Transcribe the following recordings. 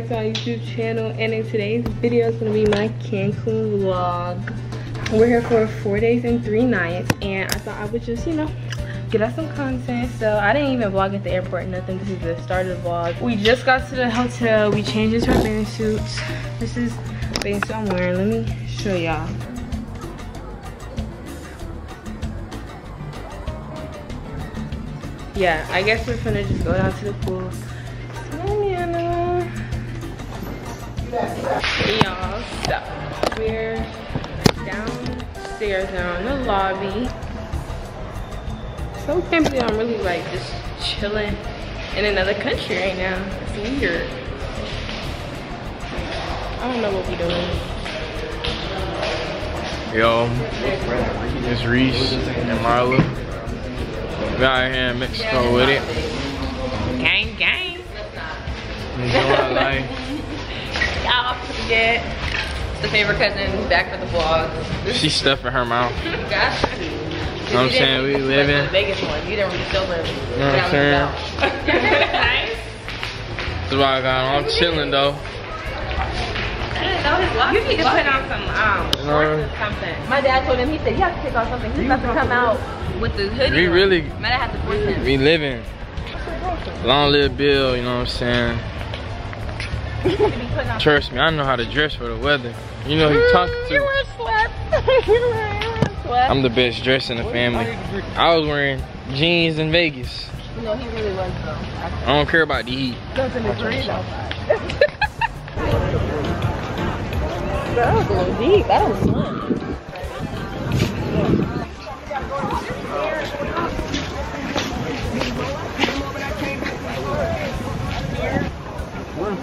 back to our YouTube channel. And in today's video is gonna be my Cancun vlog. We're here for four days and three nights, and I thought I would just, you know, get us some content. So I didn't even vlog at the airport, nothing. This is the start of the vlog. We just got to the hotel. We changed into our bathing suits. This is bathing suit I'm wearing. Let me show y'all. Yeah, I guess we're gonna just go down to the pool. Hey y'all, so we're downstairs now in the lobby. So can't believe I'm really like just chilling in another country right now. It's weird. I don't know what we're doing. Yo, it's Reese and Marla. We out here in Mexico with it. Gang, gang. Enjoying life. Y'all. The favorite cousin is back for the vlog. She's stuffing her mouth. Got you. You know what I'm saying? We living. The Vegas one. You didn't really still live. You know what I'm saying? nice. That's why I got on. I'm chilling though. You need to put on some um shorts or something. My dad told him, he said, you have to take off something. He's about to come out with the hoodie. we really, Might have to force him. we living. Long live Bill, you know what I'm saying? Trust me, I know how to dress for the weather. You know who you talking You to. you. I'm the best dressed in the family. I was wearing jeans in Vegas. No, he really was though. I don't care about the heat. Is great outside. That was a little deep. That was fun. Every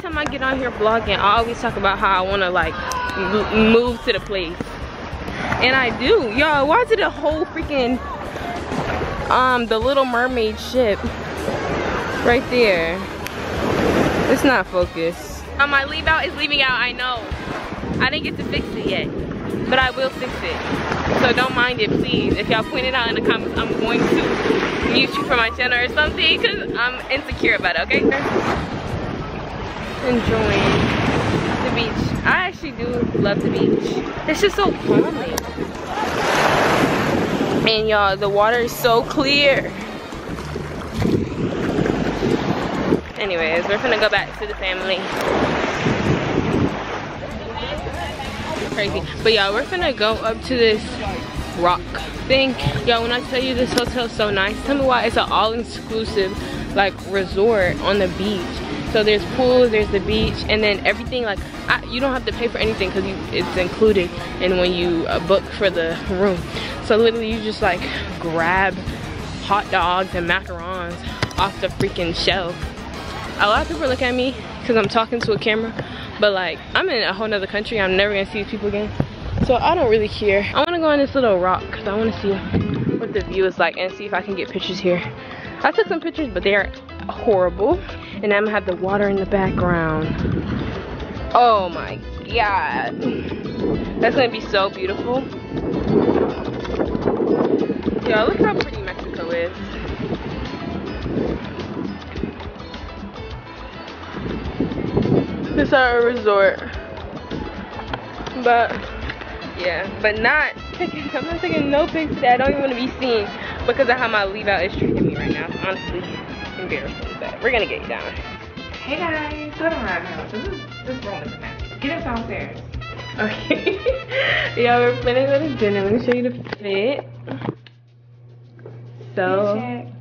time I get on here vlogging, I always talk about how I want to like move to the place. And I do. Yo, why did the whole freaking um the little mermaid ship right there? It's not focused. My leave out is leaving out, I know. I didn't get to fix it yet. But I will fix it. So don't mind it, please. If y'all point it out in the comments, I'm going to mute you from my channel or something because I'm insecure about it, okay? enjoying the beach. I actually do love the beach. It's just so calming. And y'all, the water is so clear. Anyways, we're gonna go back to the family. Crazy. But y'all, we're gonna go up to this rock thing. Y'all, when I tell you this hotel's so nice, tell me why it's an all-inclusive like resort on the beach. So there's pools, there's the beach, and then everything like I, you don't have to pay for anything because it's included and when you uh, book for the room. So literally you just like grab hot dogs and macarons off the freaking shelf. A lot of people look at me because I'm talking to a camera, but like I'm in a whole nother country. I'm never gonna see these people again. So I don't really care. I wanna go on this little rock because I wanna see what the view is like and see if I can get pictures here. I took some pictures, but they are horrible. And I'm gonna have the water in the background. Oh my god. That's gonna be so beautiful. Yeah, look how pretty Mexico is. This is our resort. But yeah, but not taking I'm not taking no pics today. I don't even want to be seen because of how my leave out is treating me right now. It's honestly embarrassing. But we're gonna get you down. Hey guys, on right now. This, is, this room is a mess. Get us downstairs. Okay. yeah, we're go to dinner. Let me show you the fit. So.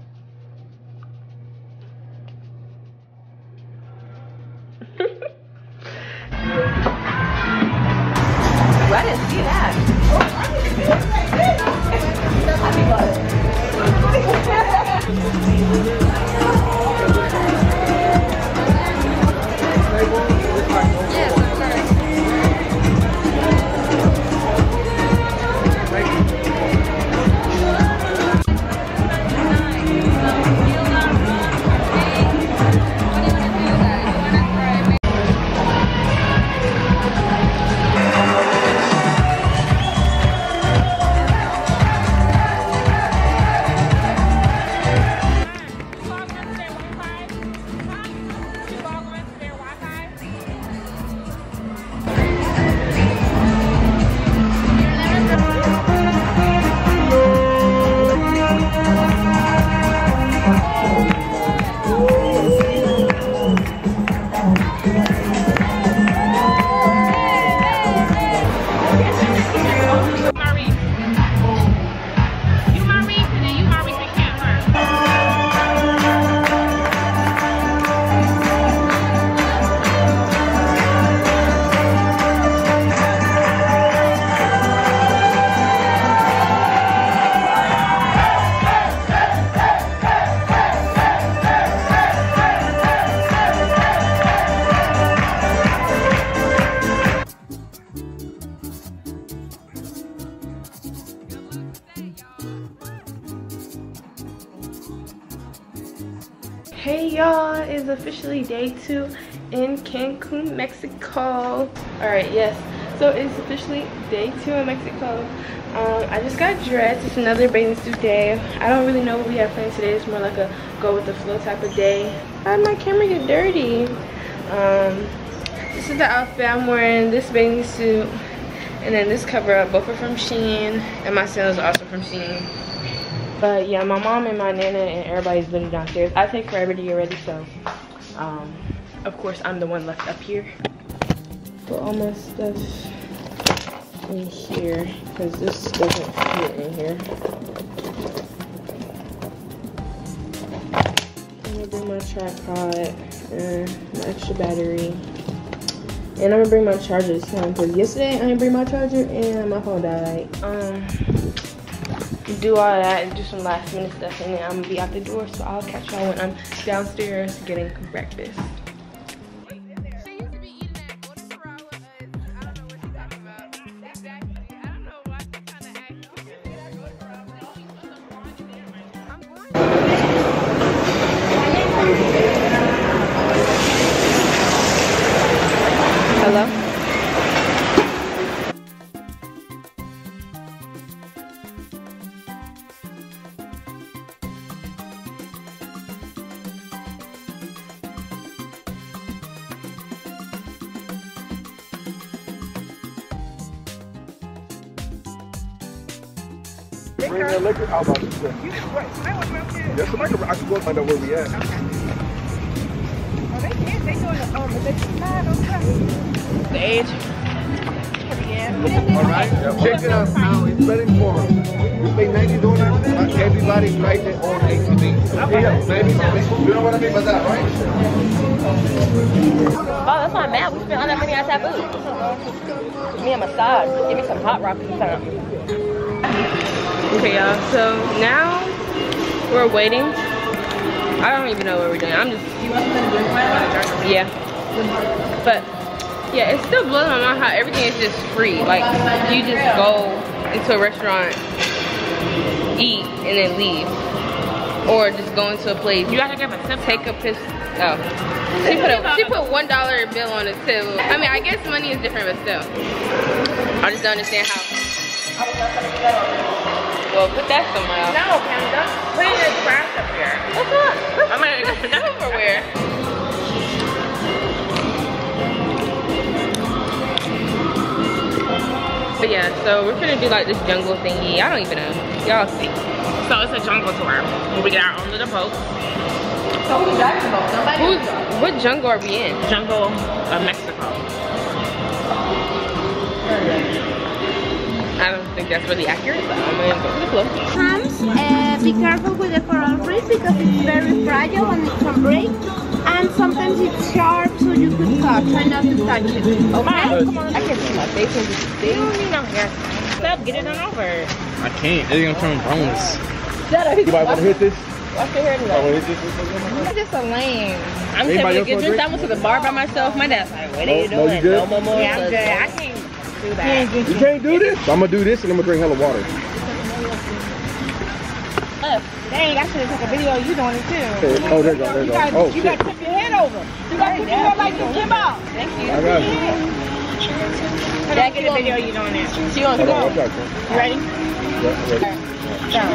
It's officially day two in Cancun, Mexico. All right, yes, so it's officially day two in Mexico. Um, I just got dressed, it's another bathing suit day. I don't really know what we have planned today. It's more like a go with the flow type of day. How did my camera get dirty? Um, this is the outfit I'm wearing, this bathing suit, and then this cover up. Both are from Shein, and my sandals are also from Shein. But yeah, my mom and my nana and everybody's literally downstairs. I take forever to get ready, so um, of course I'm the one left up here. Put all my stuff in here because this doesn't fit in here. I'm gonna bring my tripod and my extra battery. And I'm gonna bring my charger this time because yesterday I didn't bring my charger and my phone died. Um, do all that and do some last minute stuff and then I'm gonna be out the door so I'll catch y'all when I'm downstairs getting breakfast. Bring that liquor. How about this? Yes, I can, I can go find out where we at. The age. All right. Check it out now. It's very important. You pay ninety dollars. Uh, everybody write their own ATV. Yeah, ninety dollars. You know what I mean by that, right? Oh, that's why I'm mad. We spent all that money on taboo. Give me a massage. Give me some hot rock or something. Okay y'all, so now we're waiting. I don't even know what we're doing. I'm just Yeah. But yeah, it's still blowing my mind how everything is just free. Like you just go into a restaurant, eat, and then leave. Or just go into a place. You gotta give a tip. Take a piss. Oh. She put a she put one dollar bill on the tip. I mean I guess money is different but still. I just don't understand how. Well put that somewhere else. No, Panda. Put it in the trash up here. That's not that's, I mean that's silverware. But yeah, so we're gonna do like this jungle thingy. I don't even know. Y'all see. So it's a jungle tour. We get our own little boat. So who's driving the boat? Nobody. Who's what jungle are we in? Jungle of Mexico. Think that's really accurate, but I'm gonna go with the flow. Hands, uh, be careful with the coral reef because it's very fragile and it can break. And sometimes it's sharp, so you could cut. Try not to touch it. Okay? I can see my face in this You don't need no hair. Stop, get it on over. I can't. It's gonna turn boneless. You might want to hit this. Watch your hair I tonight. want to hit this. I'm just a lame. I'm Anybody saying else get want dressed. I went to the bar by myself. My dad's like, what are No, you no, doing? you good? No more more. Yeah, I'm good. I can't do that. You can't do this. So I'm gonna do this and I'm gonna drink hella water. Dang, I should have took a video of you doing it too. Oh, there you go. There you go. Oh, shit. tip your head over. You got to tip your head like you Kim out. Thank you. I got you. Dad, get a video of you doing it. She on Hold on. go. Watch. You ready? Yeah, ready. Down.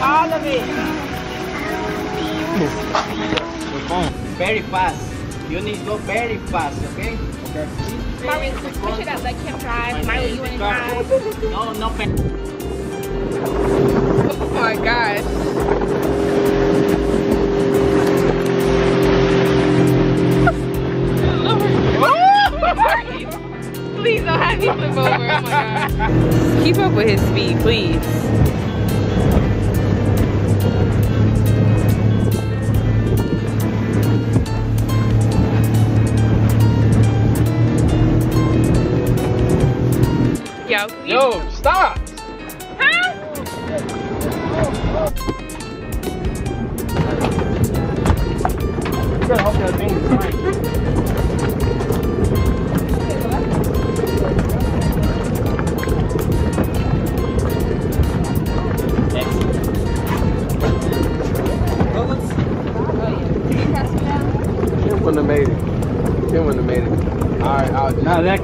All of it. very fast. You need to go very fast, okay? Marie, we should have let Kim drive. Marie, you ain't drive. No, no. Oh my gosh. Please don't have me flip over. Oh my god. Keep up with his speed, please.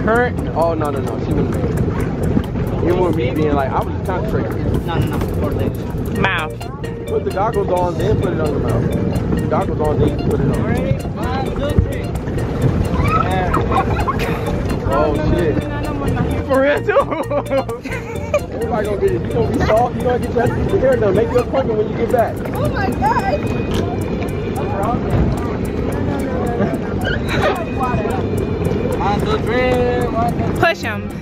Current, Oh no no no, she wouldn't make it. It wouldn't be being like I was just concentrating. No, no, no. Mouth. Put the goggles on, then put it on your mouth. Goggles on, then put it on. Ready? One, two, three. Oh shit. for real too. Everybody gonna get it. You gonna be soft. You gonna get your your hair done. Make your appointment when you get back. Oh my god. One, two, three. One, two, three. Push him.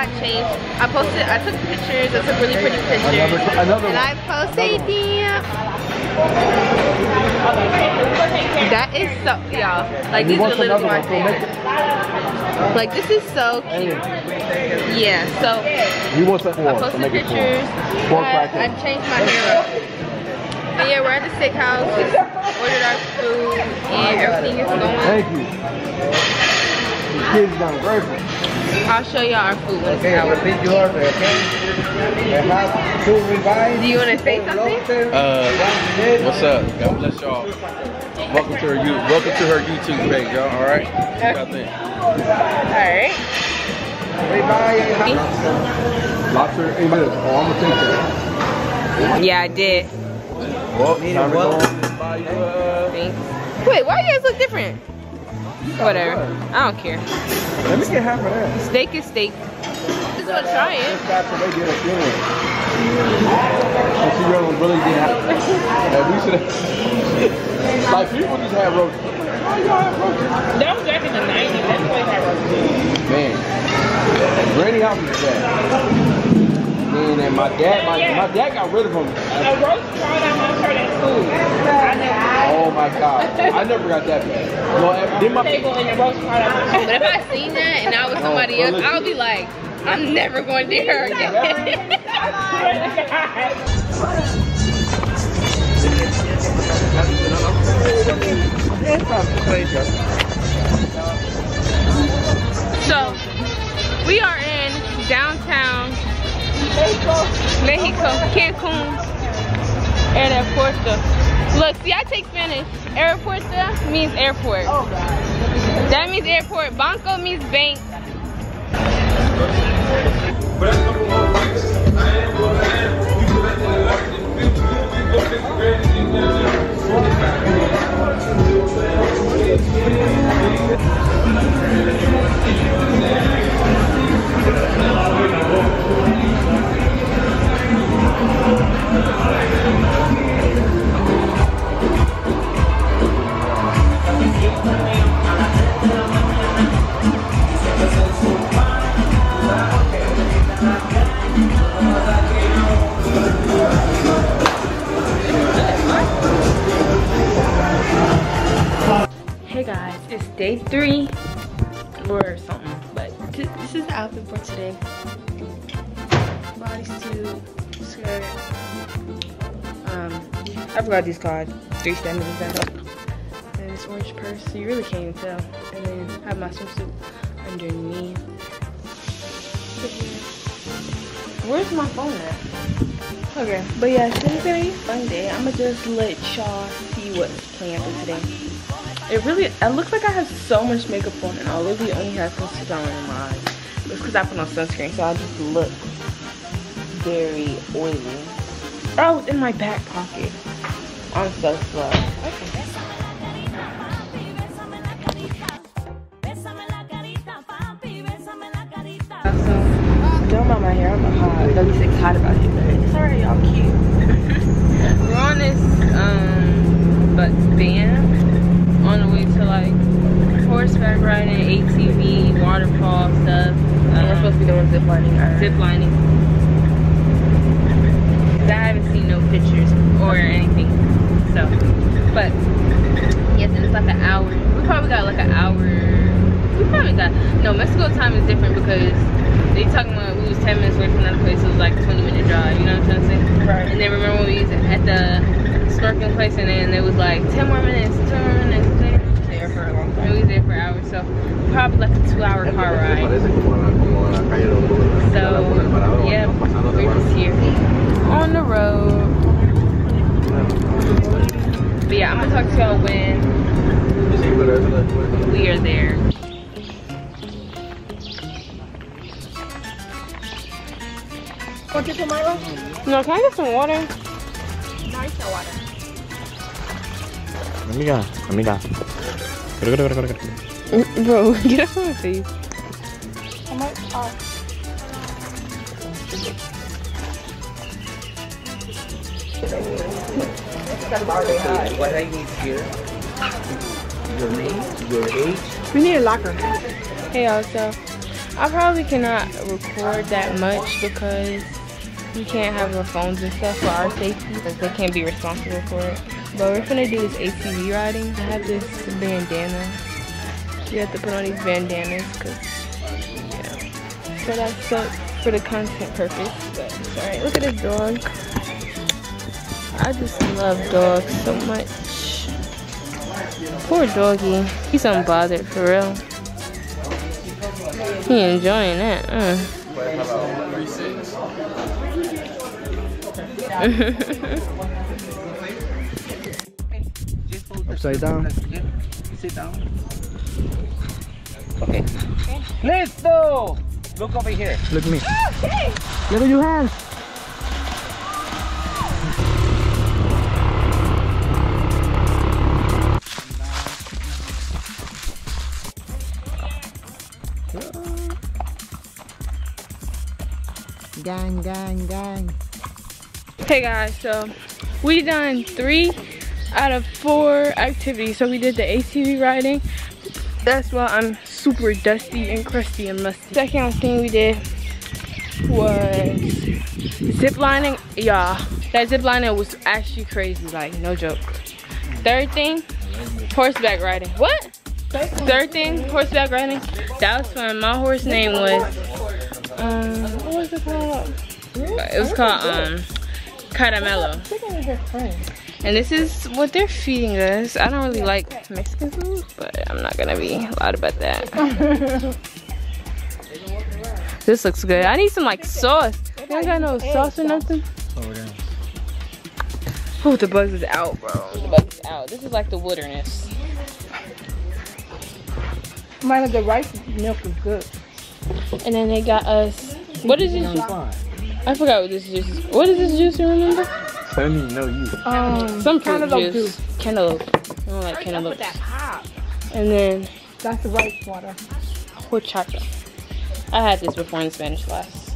Got changed. I posted, I took pictures. I took really pretty pictures. Another, another And I posted them. That is so, y'all. Like these are literally my one, so make favorite. Like this is so oh. cute. Yeah. So You want some I four, so posted make it four. pictures. Four I, I changed my hair up. But yeah, we're at the steakhouse. Just ordered our food and everything is going. Thank you. The kids done grateful. I'll show y'all our food when it's Okay, out. repeat your order, okay? We have two ribeyes. Do you want to say something? Uh, what's up? God bless y'all. Welcome to her you welcome to her YouTube page, y'all. All right. What y'all think? Alright. Lobster ain't good. Oh, I'm gonna take that. Yeah, I did. Well, time to go what? and buy you, uh, Thanks. Wait, why you guys look different? Whatever. I don't care. Let me get half of that. Steak is steak. Just gonna try it. They did at. And she really, really did have. We should have. like people just had roast. Why y'all have roast? That was back in the 90s. That's why I roasted. Man, Granny house was bad. Man, and my dad, my, my dad got rid of them. A roast brought out my shirt at school. Oh my god, I never got that bad. No, then my table and the roast brought out my shirt. But if I seen that and I was somebody else, I'll be like, I'm never going to her again. so, Mexico, Cancun, and Aeropuerto. Look, see, I take Spanish. Aeropuerto means airport. Oh, that means airport. Banco means bank. Hey guys, it's day three or something, but this is the outfit for today. Bodysuit, Um, I forgot these called. Three seventy that up. And this orange purse, so you really can't even tell. And then I have my swimsuit underneath. Where's my phone at? Okay, but yeah, today's gonna be a fun day. I'ma just let y'all see what's planned for today. It really, it looks like I have so much makeup on and I literally only have concealer in my eyes. It's because I put on sunscreen, so I just look very oily. Oh, it's in my back pocket. I'm so slow. Okay. Don't mind my hair, I'm a hot, 36 hot about it, but it's alright, y'all cute. We're on this, um, van on the way to like horseback riding, ATV, waterfall stuff. And we're supposed to be doing zip lining. zip lining. I haven't seen no pictures or anything. So, but yes, and it's like an hour. We probably got like an hour. We probably got no Mexico time is different because they talking about we was 10 minutes away from another place. So it was like 20 minute drive. You know what I'm trying to say? Right. And then remember when we was at the snorkeling place and then it was like 10 more minutes, 10 more minutes. 10 more minutes. There for a long And time. we was there for hours. So probably like a two hour car ride. So, yeah, we're just here on the road. But yeah, I'm gonna talk to y'all when we are there. Want you some Milo? No, can I get some water? Nice water. Amiga, amiga. Go, go, go, go, go, go. Bro, get off my face. How much? Oh. What I need here? Your name, your age, We need a locker. Hey y'all, so I probably cannot record that much because we can't have our phones and stuff for our safety because they can't be responsible for it. But we're gonna do this ATV riding. I have this bandana. You have to put on these bandanas because, yeah. So that's uh, for the content purpose. But it's alright. Look at this dog. I just love dogs so much. Poor doggy. He's unbothered for real. He enjoying that. Uh. just hold the Upside down. Sit down. Okay. Listo! Look over here. Look at me. Oh, Look at your hands. Gang, gang, gang. hey guys, so we done three out of four activities. So we did the ATV riding. That's what I'm super dusty and crusty and musty. Second thing we did was zip lining. Yeah, that zip lining was actually crazy, like no joke. Third thing, horseback riding. What? Third thing, horseback riding. That was fun. My horse name was, um, what was it called? It was called, um, Caramelo. And this is what they're feeding us. I don't really like Mexican food, but I'm not gonna be loud about that. this looks good. I need some like sauce. You don't got no sauce or nothing? Oh, the bugs is out, bro. The bugs is out. This is like the wilderness. Milo, the rice milk is good. And then they got us. What is this? juice? I forgot what this juice is. What is this juice? You remember? I don't even know you. Um, Some fruit cantaloupe juice. Cantaloupe. I don't like cantaloupe. that pop. And then That's the rice water. horchata. I had this before in Spanish class.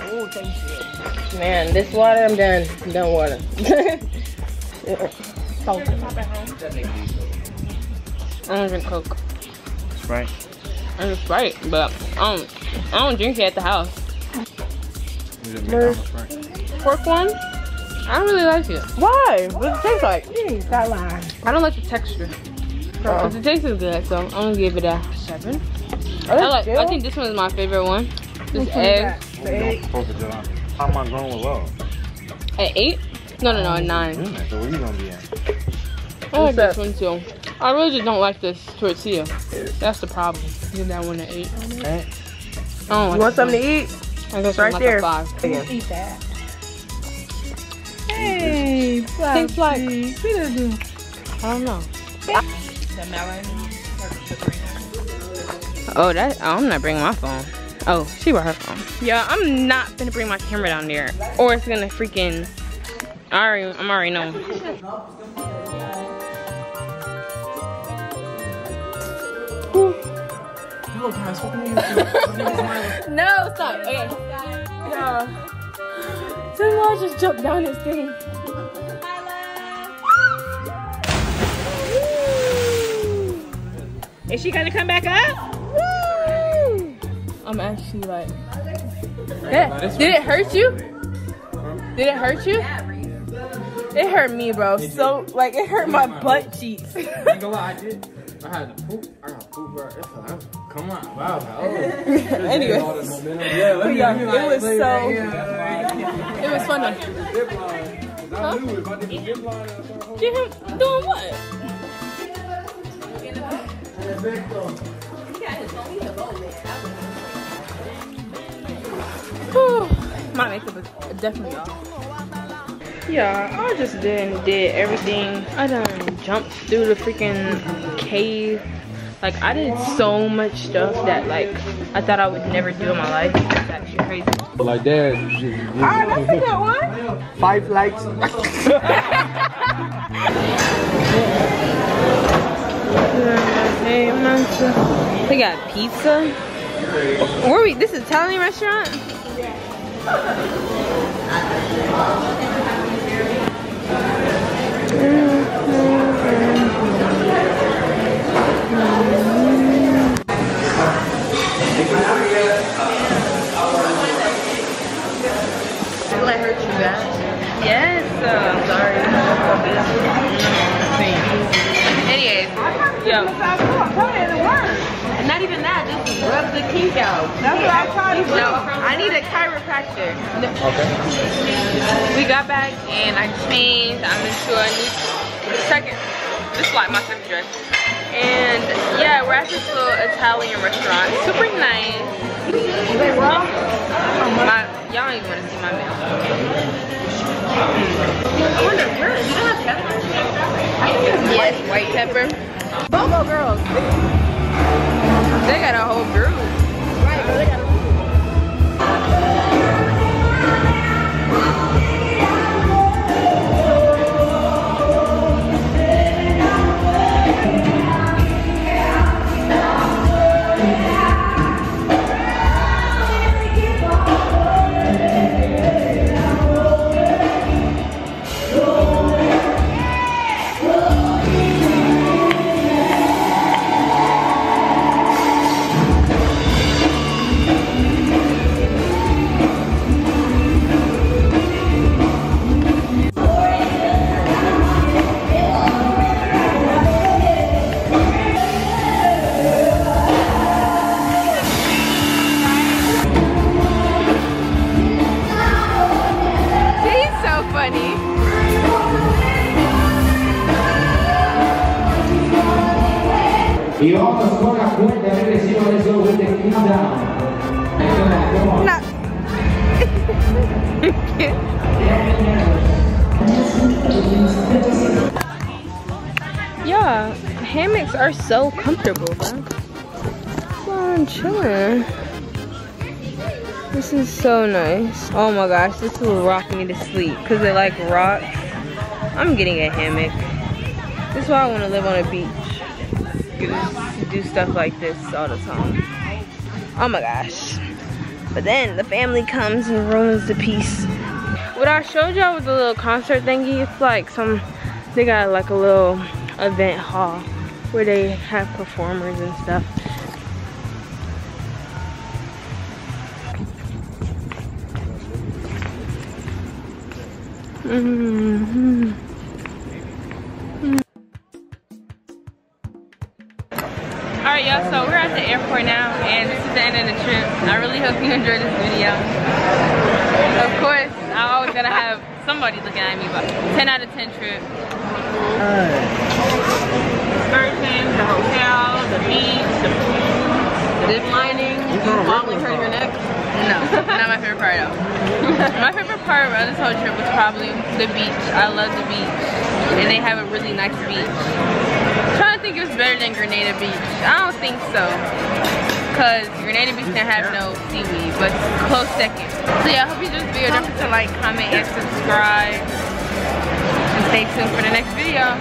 Oh, thank you. Man, this water, I'm done. I'm done water. Salt. I don't drink Coke. Right. I drink Sprite, but I don't. I don't drink it at the house. Pork one, I don't really like it. Why? What does it taste like? You that line. I don't like the texture. Oh. But the taste is good, so I'm gonna give it a seven. Oh, I like. I think this one is my favorite one. This egg The egg. Fourth of How am I going with love? at eight. No, no, no, at nine. Mm, So where you gonna be at? I like this one too. I really just don't like this tortilla. That's the problem. Give that one an eight. Eh? I don't like You want this one. something to eat? I guess Right right like there. a five. Yeah. Eat that. Hey, Tastes like Fluffy. I don't know. The melon. Oh, that oh, I'm not bringing my phone. Oh, she brought her phone. Yeah, I'm not gonna bring my camera down there, or it's gonna freaking. I already, I'm already knowing. no, stop. Okay. Yeah. Someone just jumped down this thing. Is she gonna come back up? Woo! I'm actually like. Yeah. Did it hurt you? Did it hurt you? It hurt me, bro. So like it hurt my butt cheeks. You know what I did? I had to poop. I got to poop, bro. Come on, wow. Anyway, Yeah, let me, yeah, let me it like, was play so. It was fun. though. Holding Get him doing what? Whew. My makeup is definitely off. Yeah, I just did and did everything. I done jumped through the freaking cave. Like I did so much stuff that like I thought I would never do in my life. It's actually crazy. Like that. Alright, that's a good one. Five likes. Hey, Mensa. They got pizza. Where are we? This is Italian restaurant? I hurt you guys. Yes. Uh, sorry. Anyways, yo. Not even that, just rub the kink out. That's what I'm trying to do. No, I need a chiropractor. Okay. We got back and I changed. I'm into a new second, just like my second dress. And yeah, we're at this little Italian restaurant. Super nice. My, y'all don't even want to see my meal. Hmm. I wonder, where, you don't have pepper? Yes, white pepper. Bobo girls. They got a whole group. Right, hammocks are so comfortable, bro. Well, I'm chilling. This is so nice. Oh my gosh, this will rock me to sleep because it like rocks. I'm getting a hammock. This is why I want to live on a beach. Do stuff like this all the time. Oh my gosh. But then the family comes and ruins the peace. What I showed y'all was a little concert thingy. It's like some, they got like a little event hall where they have performers and stuff. Mm-hmm. Alright y'all, so we're at the airport now and this is the end of the trip. I really hope you enjoyed this video. Of course, I always gotta have somebody looking at me, but 10 out of 10 trip. Excursion, the hotel, the beach, the food, zip lining, you wobbling hurt your neck. No, not my favorite part though. my favorite part of this whole trip was probably the beach. I love the beach. And they have a really nice beach. I'm trying to think it was better than Grenada Beach. I don't think so. Cause Grenada Beach didn't have no seaweed, but close second. So yeah, I hope you enjoyed this video. Don't forget to like, comment, and subscribe. And stay tuned for the next video.